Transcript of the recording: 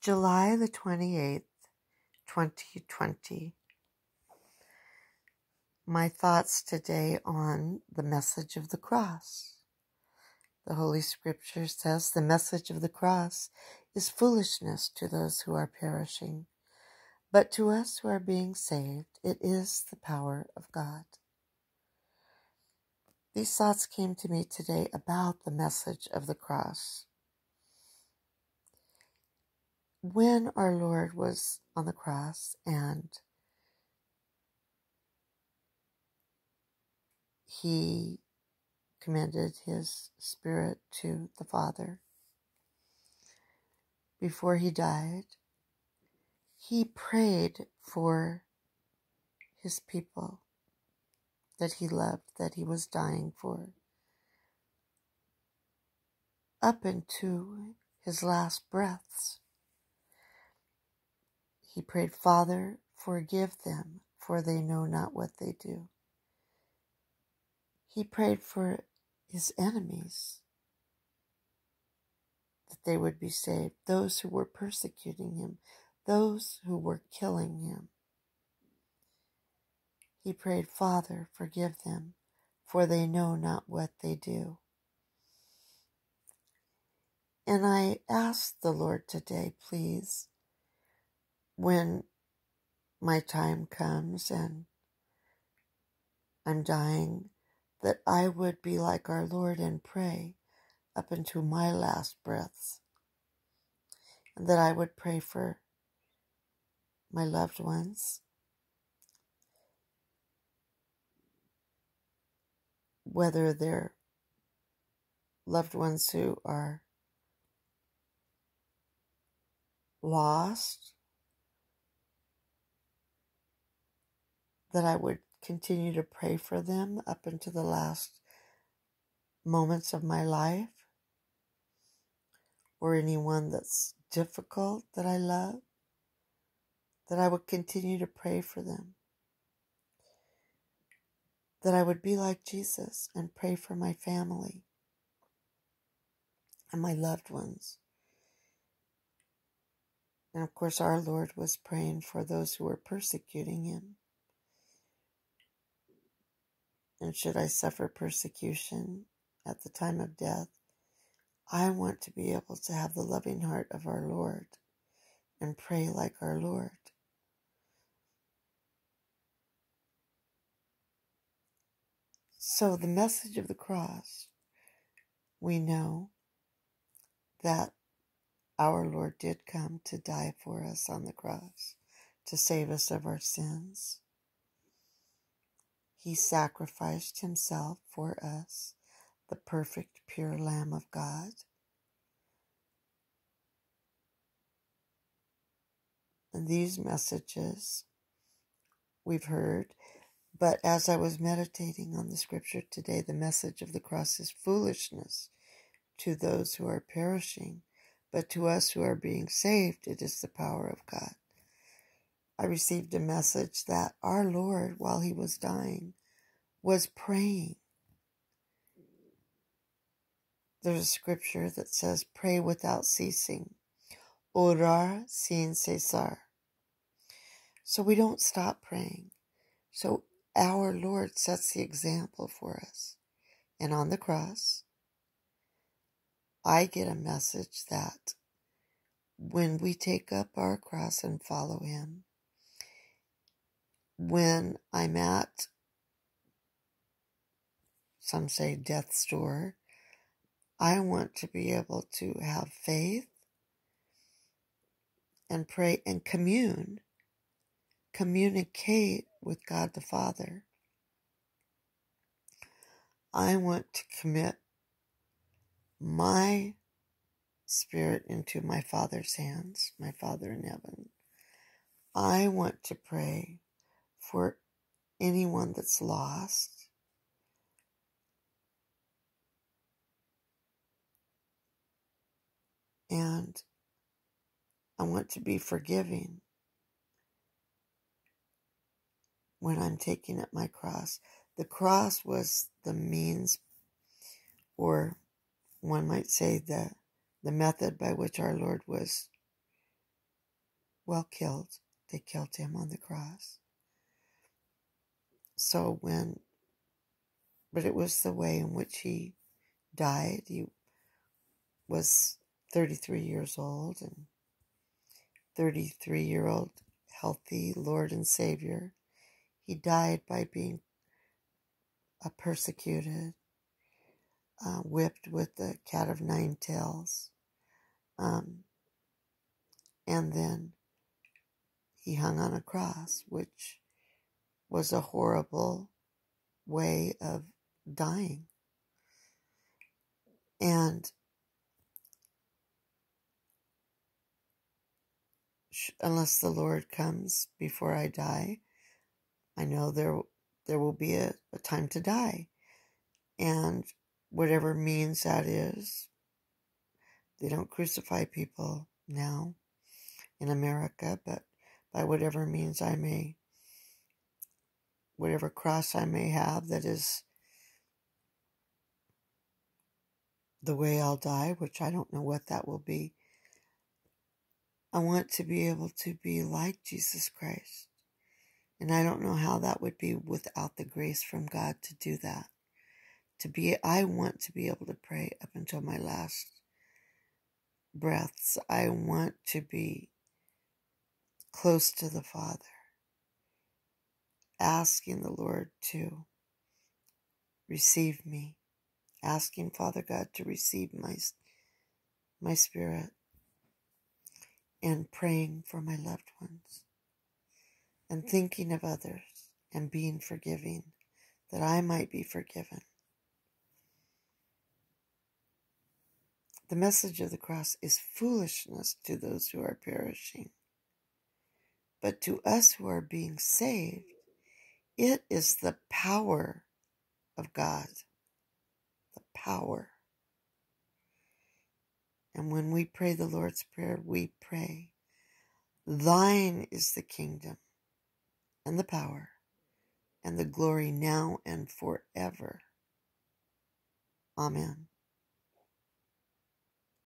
July the 28th, 2020. My thoughts today on the message of the cross. The Holy Scripture says the message of the cross is foolishness to those who are perishing, but to us who are being saved, it is the power of God. These thoughts came to me today about the message of the cross. When our Lord was on the cross and he commended his spirit to the Father. Before he died, he prayed for his people that he loved, that he was dying for. Up into his last breaths, he prayed, Father, forgive them, for they know not what they do. He prayed for his enemies that they would be saved, those who were persecuting him, those who were killing him. He prayed, Father, forgive them, for they know not what they do. And I ask the Lord today, please, when my time comes and I'm dying, that I would be like our Lord and pray up into my last breaths. And that I would pray for my loved ones, whether they're loved ones who are lost, that I would continue to pray for them up into the last moments of my life, or anyone that's difficult that I love, that I would continue to pray for them. That I would be like Jesus and pray for my family and my loved ones. And of course, our Lord was praying for those who were persecuting him. And should I suffer persecution at the time of death, I want to be able to have the loving heart of our Lord and pray like our Lord. So, the message of the cross, we know that our Lord did come to die for us on the cross to save us of our sins. He sacrificed himself for us, the perfect, pure Lamb of God. And these messages we've heard, but as I was meditating on the scripture today, the message of the cross is foolishness to those who are perishing, but to us who are being saved, it is the power of God. I received a message that our Lord, while he was dying, was praying. There's a scripture that says, pray without ceasing. Orar sin cesar. So we don't stop praying. So our Lord sets the example for us. And on the cross, I get a message that when we take up our cross and follow Him, when I'm at, some say death's door, I want to be able to have faith and pray and commune, communicate with God the Father. I want to commit my spirit into my Father's hands, my Father in heaven. I want to pray for anyone that's lost. And I want to be forgiving when I'm taking up my cross. The cross was the means, or one might say the, the method by which our Lord was well killed. They killed him on the cross. So when, but it was the way in which he died. He was 33 years old and 33 year old healthy Lord and Savior. He died by being uh, persecuted, uh, whipped with the cat of nine tails. Um, and then he hung on a cross, which was a horrible way of dying. And unless the Lord comes before I die, I know there there will be a, a time to die. And whatever means that is, they don't crucify people now in America, but by whatever means I may, whatever cross I may have that is the way I'll die, which I don't know what that will be. I want to be able to be like Jesus Christ. And I don't know how that would be without the grace from God to do that. To be, I want to be able to pray up until my last breaths. I want to be close to the Father, asking the Lord to receive me, asking Father God to receive my, my spirit, and praying for my loved ones, and thinking of others, and being forgiving, that I might be forgiven. The message of the cross is foolishness to those who are perishing but to us who are being saved, it is the power of God. The power. And when we pray the Lord's Prayer, we pray, Thine is the kingdom and the power and the glory now and forever. Amen.